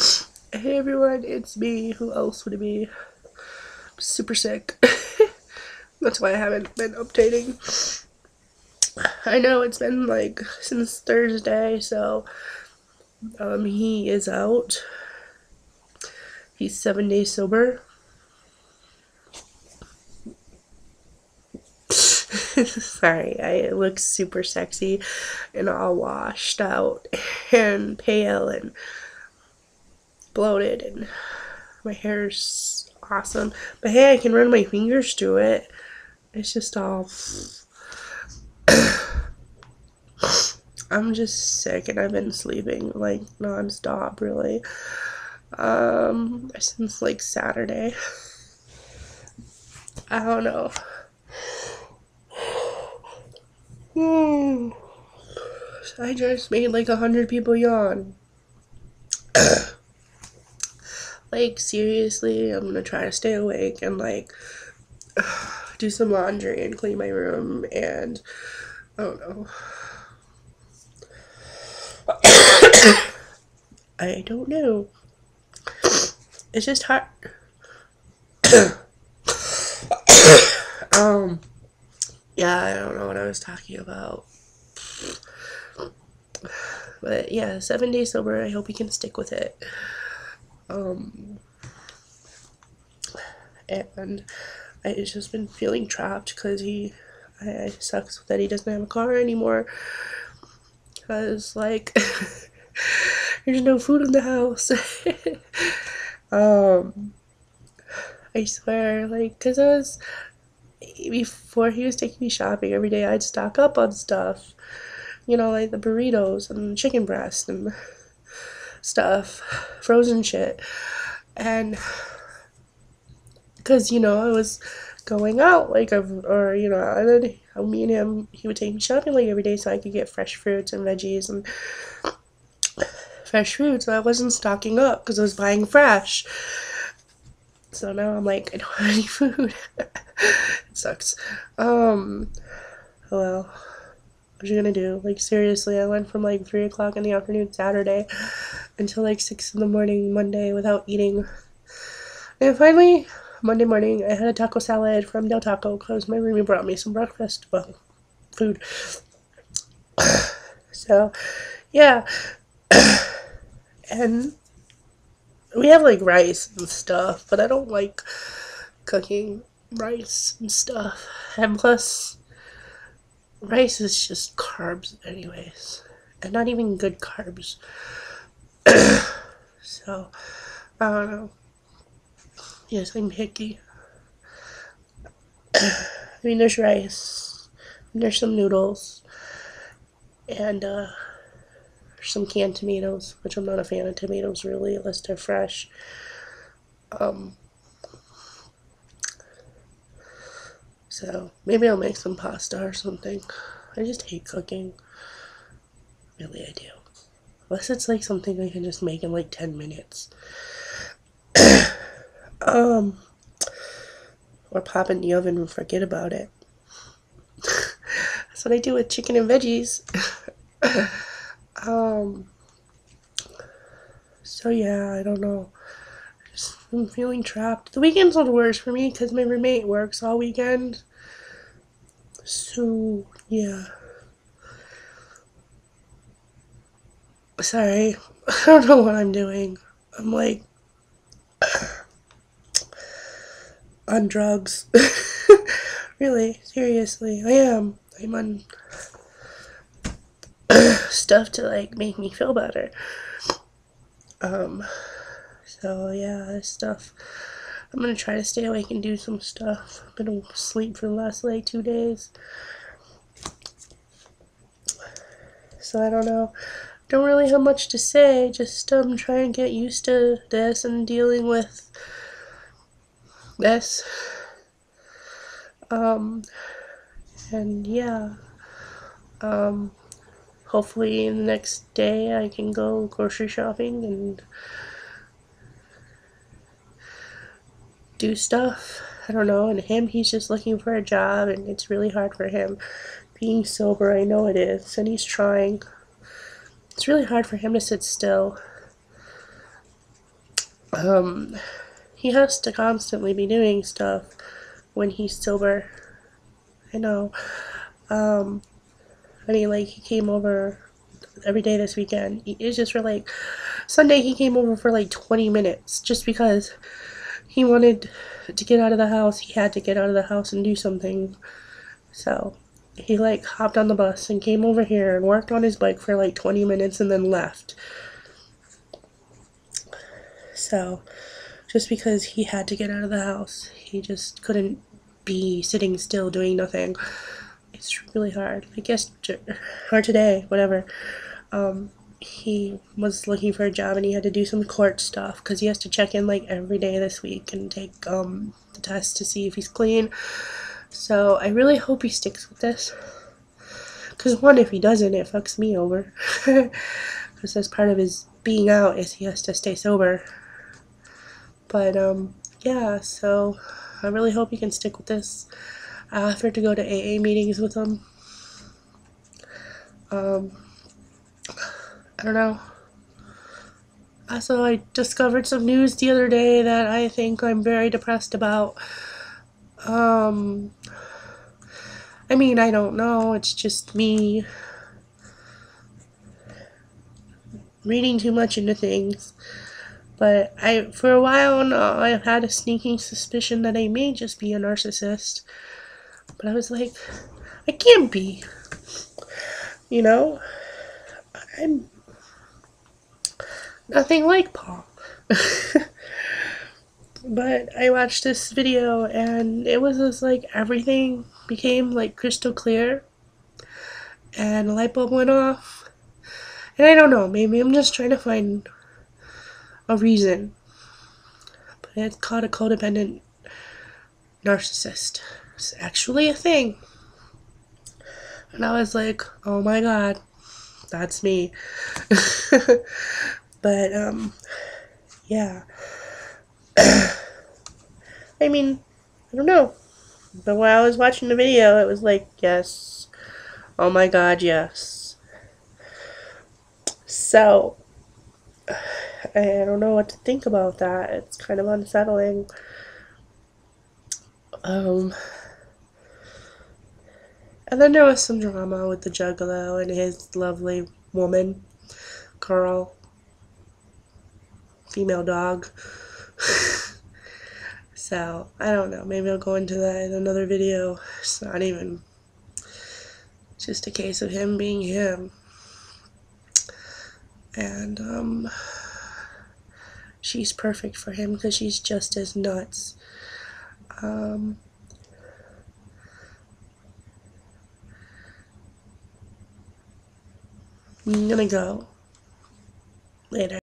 Hey everyone, it's me. Who else would it be? I'm super sick. That's why I haven't been updating. I know it's been like since Thursday, so um, he is out. He's seven days sober. Sorry, I look super sexy and all washed out and pale and bloated and my hair's awesome. But hey, I can run my fingers through it. It's just all. I'm just sick and I've been sleeping like nonstop, really. Um, since like Saturday. I don't know. Hmm. I just made like a hundred people yawn. Like seriously, I'm gonna try to stay awake and like do some laundry and clean my room and I don't know. I don't know. It's just hard. um, yeah, I don't know what I was talking about. But yeah, seven days sober. I hope he can stick with it. Um, and I just been feeling trapped because he, I, I sucks that he doesn't have a car anymore. Cause like, there's no food in the house. um, I swear, like, cause I was before he was taking me shopping every day, I'd stock up on stuff, you know, like the burritos and chicken breast and stuff, frozen shit, and because you know I was going out like or you know and then me and him he would take me shopping like every day so I could get fresh fruits and veggies and fresh fruits so I wasn't stocking up because I was buying fresh. So now I'm like I don't have any food. It sucks. Um well what you gonna do like seriously I went from like 3 o'clock in the afternoon Saturday until like 6 in the morning Monday without eating and finally Monday morning, I had a taco salad from Del Taco because my roomie brought me some breakfast, well, food. so, yeah. and we have like rice and stuff, but I don't like cooking rice and stuff. And plus, rice is just carbs, anyways, and not even good carbs. so, I don't know. Yes, I'm picky. I mean, there's rice, there's some noodles, and uh, some canned tomatoes, which I'm not a fan of tomatoes really, unless they're fresh. Um, so maybe I'll make some pasta or something. I just hate cooking. Really, I do. Unless it's like something I can just make in like 10 minutes. Um, or pop in the oven and forget about it. That's what I do with chicken and veggies. um, so yeah, I don't know. I'm feeling trapped. The weekends are the worst for me because my roommate works all weekend. So, yeah. Sorry. I don't know what I'm doing. I'm like on drugs. really, seriously, I am. I'm on stuff to like make me feel better. Um, so yeah, stuff. I'm gonna try to stay awake and do some stuff. I've been asleep for the last like two days. So I don't know. Don't really have much to say. Just um, try and get used to this and dealing with this. Um, and yeah, um, hopefully the next day I can go grocery shopping and do stuff. I don't know, and him, he's just looking for a job, and it's really hard for him. Being sober, I know it is, and he's trying. It's really hard for him to sit still. um, he has to constantly be doing stuff when he's sober. I know. Um, I mean, like, he came over every day this weekend. It's just for like, Sunday he came over for like 20 minutes just because he wanted to get out of the house. He had to get out of the house and do something. So, he like hopped on the bus and came over here and worked on his bike for like 20 minutes and then left. So, just because he had to get out of the house, he just couldn't be sitting still doing nothing. It's really hard. I guess, or today, whatever. Um, he was looking for a job and he had to do some court stuff because he has to check in like every day this week and take um, the test to see if he's clean. So I really hope he sticks with this. Because one, if he doesn't, it fucks me over. Because that's part of his being out is he has to stay sober. But um, yeah, so I really hope he can stick with this. I offered to go to AA meetings with him. Um, I don't know. Also, I discovered some news the other day that I think I'm very depressed about. Um, I mean, I don't know. It's just me reading too much into things. But I, for a while now, I've had a sneaking suspicion that I may just be a narcissist. But I was like, I can't be. You know? I'm nothing like Paul. but I watched this video and it was just like everything became like crystal clear and a light bulb went off. And I don't know, maybe I'm just trying to find a reason. But it's called a codependent narcissist. It's actually a thing. And I was like, oh my god, that's me. but, um, yeah. I mean, I don't know. But while I was watching the video, it was like, yes. Oh my god, yes. So, I don't know what to think about that. It's kind of unsettling. Um, and then there was some drama with the Juggalo and his lovely woman, Carl, female dog. so, I don't know. Maybe I'll go into that in another video. It's not even just a case of him being him. And, um, she's perfect for him because she's just as nuts. Um, I'm gonna go later.